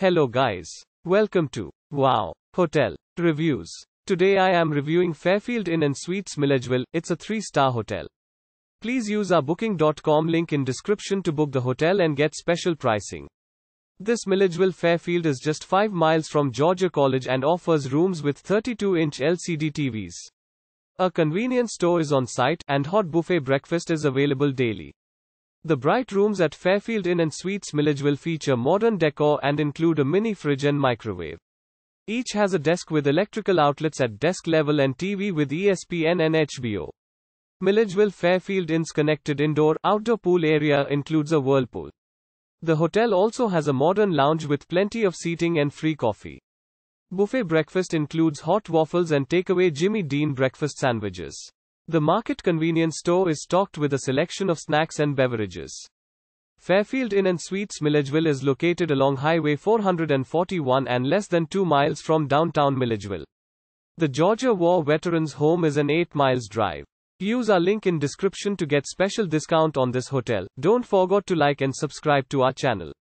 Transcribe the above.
Hello guys. Welcome to Wow Hotel Reviews. Today I am reviewing Fairfield Inn and Suites Milledgeville. It's a 3-star hotel. Please use our booking.com link in description to book the hotel and get special pricing. This Milledgeville Fairfield is just 5 miles from Georgia College and offers rooms with 32-inch LCD TVs. A convenience store is on site and hot buffet breakfast is available daily. The bright rooms at Fairfield Inn and Suites Milledgeville feature modern decor and include a mini fridge and microwave. Each has a desk with electrical outlets at desk level and TV with ESPN and HBO. Milledgeville Fairfield Inn's connected indoor-outdoor pool area includes a whirlpool. The hotel also has a modern lounge with plenty of seating and free coffee. Buffet breakfast includes hot waffles and takeaway Jimmy Dean breakfast sandwiches. The market convenience store is stocked with a selection of snacks and beverages. Fairfield Inn and Suites Milledgeville is located along Highway 441 and less than 2 miles from downtown Milledgeville. The Georgia War Veterans Home is an 8 miles drive. Use our link in description to get special discount on this hotel. Don't forget to like and subscribe to our channel.